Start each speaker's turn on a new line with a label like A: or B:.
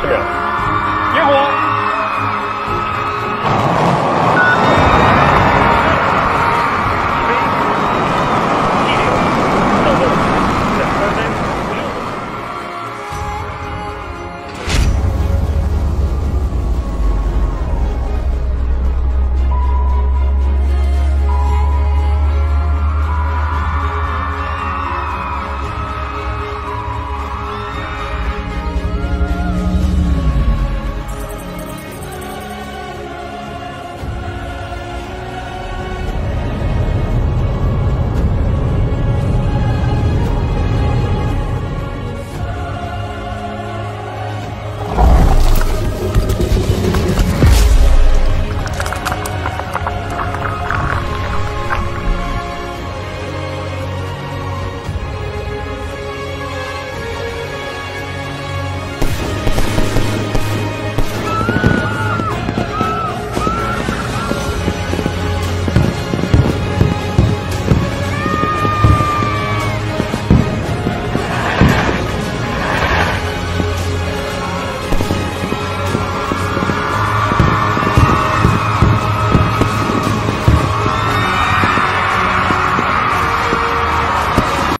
A: America.